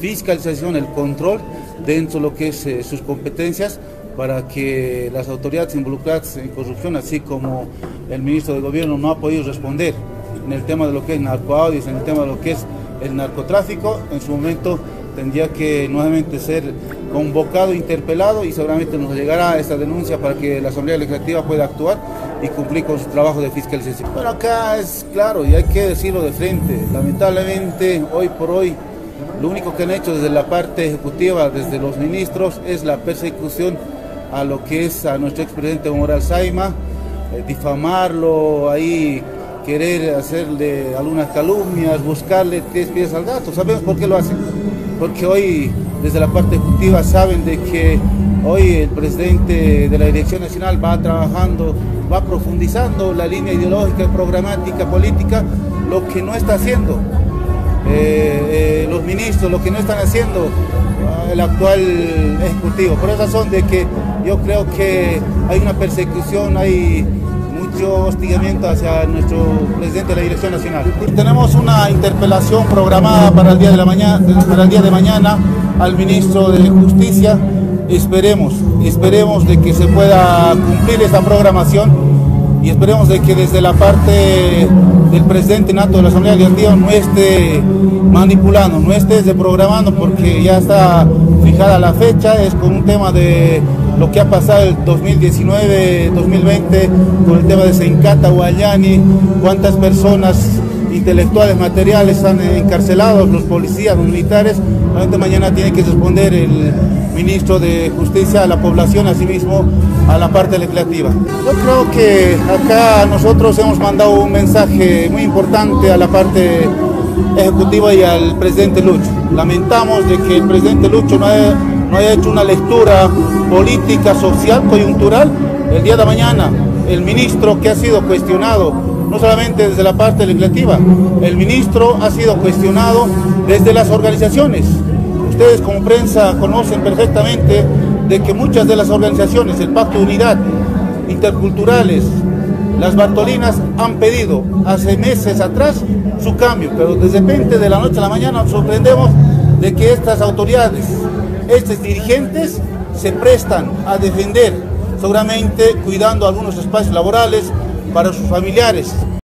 fiscalización, el control dentro de lo que es eh, sus competencias para que las autoridades involucradas en corrupción, así como el ministro de Gobierno no ha podido responder en el tema de lo que es narcoaudios, en el tema de lo que es el narcotráfico, en su momento tendría que nuevamente ser convocado, interpelado y seguramente nos llegará esta denuncia para que la Asamblea Legislativa pueda actuar y cumplir con su trabajo de fiscalización. Bueno, acá es claro y hay que decirlo de frente, lamentablemente hoy por hoy lo único que han hecho desde la parte ejecutiva, desde los ministros, es la persecución a lo que es a nuestro expresidente Moral Saima, eh, difamarlo, ahí querer hacerle algunas calumnias, buscarle tres pies al gato. ¿Sabemos por qué lo hacen? Porque hoy desde la parte ejecutiva saben de que hoy el presidente de la Dirección Nacional va trabajando, va profundizando la línea ideológica, programática, política, lo que no está haciendo eh, eh, los ministros, lo que no están haciendo ah, el actual ejecutivo. Por esa razón de que yo creo que hay una persecución, hay mucho hostigamiento hacia nuestro presidente de la Dirección Nacional. Tenemos una interpelación programada para el día de, mañana, para el día de mañana al ministro de Justicia. Esperemos, esperemos de que se pueda cumplir esta programación y esperemos de que desde la parte del presidente nato de la Asamblea Legislativa no esté manipulando, no esté desprogramando porque ya está fijada la fecha, es con un tema de lo que ha pasado el 2019, 2020, con el tema de Sencata, Guayani, cuántas personas intelectuales, materiales están encarcelados, los policías, los militares, mañana tiene que responder el ministro de Justicia a la población, asimismo a la parte legislativa. Yo creo que acá nosotros hemos mandado un mensaje muy importante a la parte ejecutiva y al presidente Lucho. Lamentamos de que el presidente Lucho no haya, no haya hecho una lectura política, social, coyuntural. El día de mañana, el ministro que ha sido cuestionado no solamente desde la parte legislativa, el ministro ha sido cuestionado desde las organizaciones. Ustedes como prensa conocen perfectamente de que muchas de las organizaciones, el Pacto de Unidad, interculturales, las Bartolinas han pedido hace meses atrás su cambio, pero de repente de la noche a la mañana nos sorprendemos de que estas autoridades, estos dirigentes se prestan a defender, seguramente cuidando algunos espacios laborales, para sus familiares.